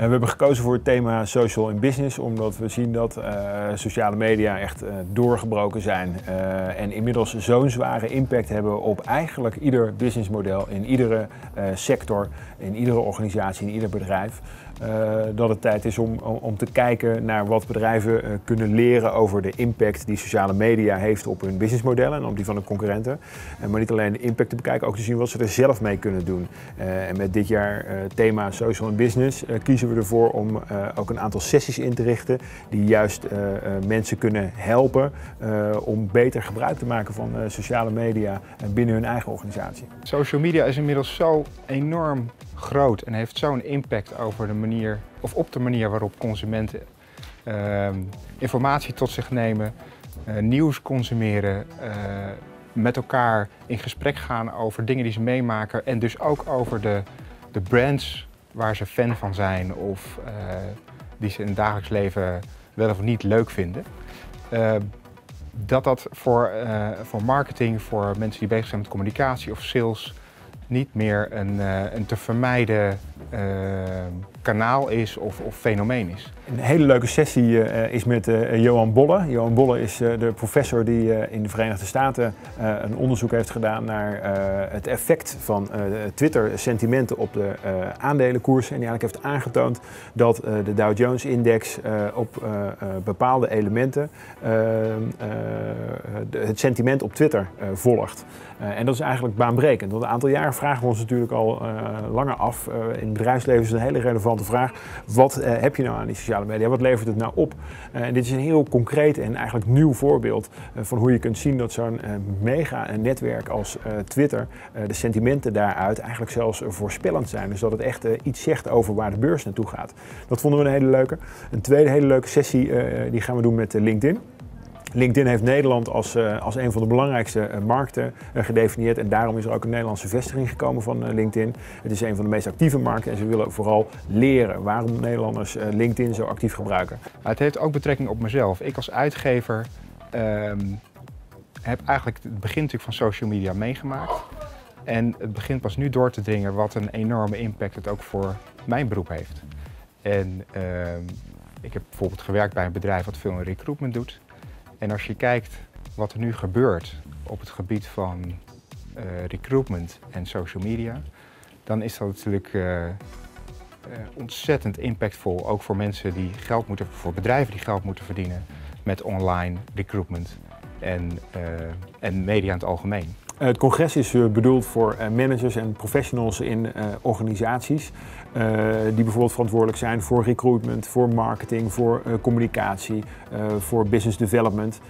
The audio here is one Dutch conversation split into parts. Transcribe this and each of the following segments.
En we hebben gekozen voor het thema social in business omdat we zien dat uh, sociale media echt uh, doorgebroken zijn uh, en inmiddels zo'n zware impact hebben op eigenlijk ieder businessmodel in iedere sector, in iedere organisatie, in ieder bedrijf. dat het tijd is om, om te kijken naar wat bedrijven kunnen leren over de impact die sociale media heeft op hun businessmodellen en op die van de concurrenten. maar niet alleen de impact te bekijken, ook te zien wat ze er zelf mee kunnen doen. en met dit jaar thema social in business kiezen we ervoor om uh, ook een aantal sessies in te richten die juist uh, mensen kunnen helpen om beter gebruik te maken van sociale media binnen hun eigen organisatie. Social media is inmiddels zo enorm groot en heeft zo'n impact over de manier, of op de manier waarop consumenten ehm, informatie tot zich nemen, nieuws consumeren, met elkaar in gesprek gaan over dingen die ze meemaken en dus ook over de, de brands waar ze fan van zijn of uh, die ze in het dagelijks leven wel of niet leuk vinden. Uh, dat dat voor, uh, voor marketing, voor mensen die bezig zijn met communicatie of sales, niet meer een, een te vermijden kanaal is of, of, fenomeen is. Een hele leuke sessie uh, is met Johan Bolle. Johan Bolle is de professor die in de Verenigde Staten een onderzoek heeft gedaan naar het effect van Twitter-sentimenten op de aandelenkoersen. En die eigenlijk heeft aangetoond dat de Dow Jones-index op bepaalde elementen het sentiment op Twitter volgt. en dat is eigenlijk baanbrekend. Want een aantal jaren vragen we ons natuurlijk al langer af. in het bedrijfsleven is het een hele relevante vraag. Wat heb je nou aan die sociale media. Wat levert het nou op? Uh, dit is een heel concreet en eigenlijk nieuw voorbeeld van hoe je kunt zien dat zo'n mega netwerk als Twitter, de sentimenten daaruit eigenlijk zelfs voorspellend zijn. Dus dat het echt iets zegt over waar de beurs naartoe gaat. Dat vonden we een hele leuke. Een tweede hele leuke sessie die gaan we doen met LinkedIn. LinkedIn heeft Nederland als, uh, als een van de belangrijkste uh, markten uh, gedefinieerd en daarom is er ook een Nederlandse vestiging gekomen van LinkedIn. Het is een van de meest actieve markten en ze willen vooral leren waarom Nederlanders LinkedIn zo actief gebruiken. Het heeft ook betrekking op mezelf. Ik als uitgever um, heb eigenlijk het begin natuurlijk van social media meegemaakt. En het begint pas nu door te dringen wat een enorme impact het ook voor mijn beroep heeft. En ehm, ik heb bijvoorbeeld gewerkt bij een bedrijf wat veel in recruitment doet. En als je kijkt wat er nu gebeurt op het gebied van uh, recruitment en social media, dan is dat natuurlijk uh, uh, ontzettend impactvol. Ook voor mensen die geld moeten, voor bedrijven die geld moeten verdienen met online recruitment en, en media in het algemeen. Het congres is eh, bedoeld voor eh, managers en professionals in eh, organisaties die bijvoorbeeld verantwoordelijk zijn voor recruitment, voor marketing, voor communicatie, voor business development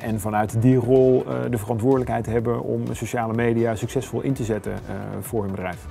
en vanuit die rol de verantwoordelijkheid hebben om sociale media succesvol in te zetten voor hun bedrijf.